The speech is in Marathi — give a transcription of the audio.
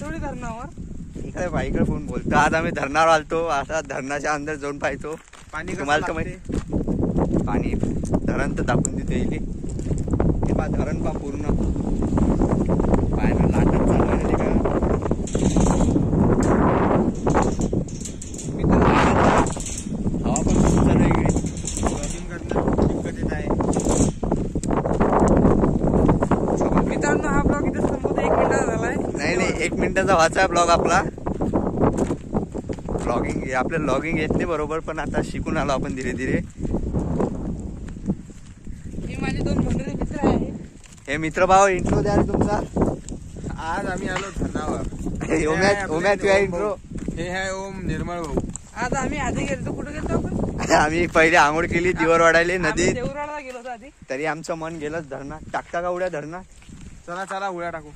चिंचोळी धरणावर? इकडे बा इकडे कोण बोलतो? आज आम्ही धरणावर आलतो. असा धरणाच्या अंदर जाऊन पाहतो. पाणी तुम्हाला तर माहिती पाणी धरण तर दाखवून देतो येईल हे पा धरण पा पूर्ण पाहायला लाटत चालू आहे ना ते का हवा पण खूप चालू आहे इकडे मित्रांनो हा ब्लॉग इथे संपत एक मिनिटाचा झालाय नाही नाही एक मिनिटाचा व्हायचा ब्लॉग आपला. ब्लॉगिंग आपल्या ब्लॉगिंग येत नाही बरोबर पण आता शिकून आलो आपण धीरे धीरे. हे माझे दोन मंडळी मित्र आहे हे मित्र भाऊ इंट्रो द्या रे तुमचा. आज आम्ही आलो धरणावर हे ओम्या ओम्या तुझ्या इंट्रो हे आहे ओम निर्मळ भाऊ. आज आम्ही आधी गेलो कुठे गेलो आपण? आम्ही पहिले आंघोळ केली दिवर वाढायले देवराळला गेलो आधी. तरी आमचं मन गेलं धरणात. टाकता का उड्या धरणात? चला चला उड्या टाकू.